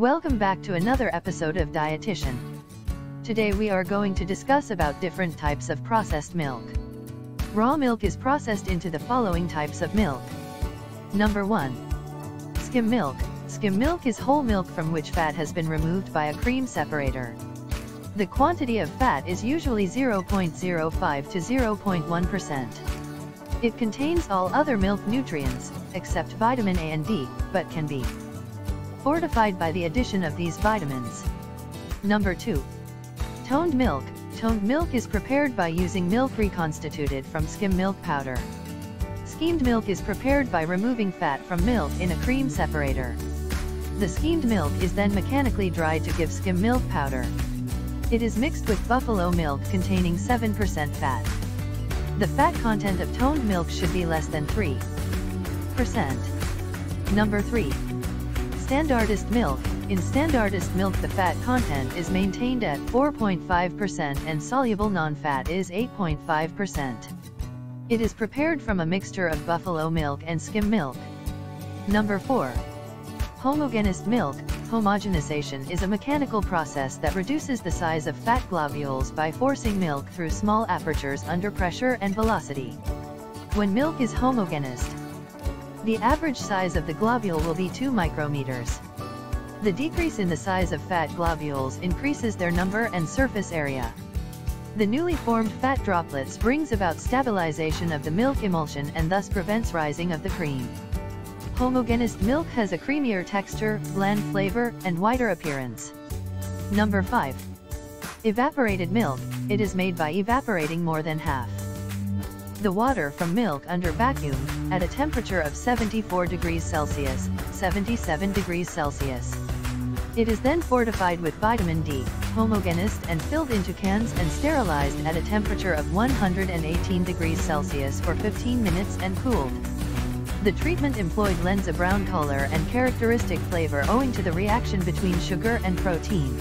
Welcome back to another episode of Dietitian. Today we are going to discuss about different types of processed milk. Raw milk is processed into the following types of milk. Number 1. Skim milk. Skim milk is whole milk from which fat has been removed by a cream separator. The quantity of fat is usually 0.05 to 0.1%. It contains all other milk nutrients, except vitamin A and D, but can be fortified by the addition of these vitamins. Number 2. Toned milk. Toned milk is prepared by using milk reconstituted from skim milk powder. Skimmed milk is prepared by removing fat from milk in a cream separator. The skimmed milk is then mechanically dried to give skim milk powder. It is mixed with buffalo milk containing 7% fat. The fat content of toned milk should be less than 3%. Number 3. Standardized milk. In standardized milk the fat content is maintained at 4.5% and soluble non-fat is 8.5%. It is prepared from a mixture of buffalo milk and skim milk. Number 4. Homogenized milk. Homogenization is a mechanical process that reduces the size of fat globules by forcing milk through small apertures under pressure and velocity. When milk is homogenized, the average size of the globule will be 2 micrometers. The decrease in the size of fat globules increases their number and surface area. The newly formed fat droplets brings about stabilization of the milk emulsion and thus prevents rising of the cream. Homogenized milk has a creamier texture, bland flavor, and whiter appearance. Number 5. Evaporated milk, it is made by evaporating more than half the water from milk under vacuum, at a temperature of 74 degrees Celsius, 77 degrees Celsius. It is then fortified with vitamin D, homogenized and filled into cans and sterilized at a temperature of 118 degrees Celsius for 15 minutes and cooled. The treatment employed lends a brown color and characteristic flavor owing to the reaction between sugar and protein.